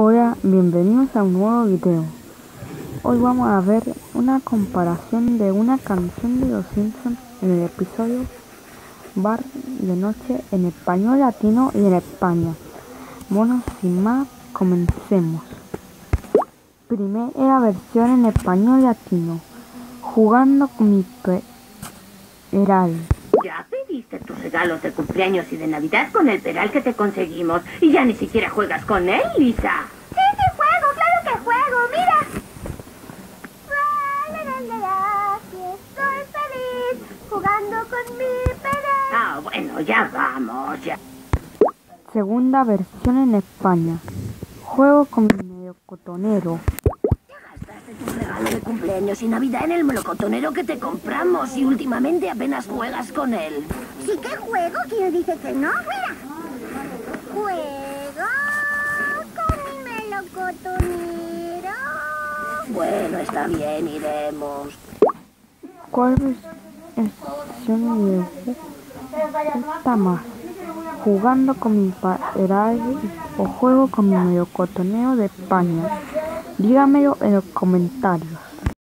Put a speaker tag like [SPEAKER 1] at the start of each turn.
[SPEAKER 1] Hola, bienvenidos a un nuevo video. Hoy vamos a ver una comparación de una canción de Los Simpsons en el episodio Bar de Noche en español latino y en España. Bueno, sin más, comencemos. Primera versión en español latino. Jugando con mi peral.
[SPEAKER 2] Pediste tus regalos de cumpleaños y de Navidad con el peral que te conseguimos. Y ya ni siquiera juegas con él, Lisa.
[SPEAKER 3] Sí, sí juego, claro que juego, mira. La, la, la, la, sí estoy feliz jugando con mi peral.
[SPEAKER 2] Ah, bueno, ya vamos, ya.
[SPEAKER 1] Segunda versión en España. Juego con mi melocotonero.
[SPEAKER 2] Gastaste tu regalo de cumpleaños y Navidad en el melocotonero que te compramos y últimamente apenas juegas con él.
[SPEAKER 3] Sí que juego, ¿quién dice que no? Mira. Juego con mi melocotonero.
[SPEAKER 2] Bueno, está bien, iremos.
[SPEAKER 1] ¿Cuál versión de gusta más? ¿Jugando con mi peral o juego con mi melocotonero de España? Dígamelo en los comentarios.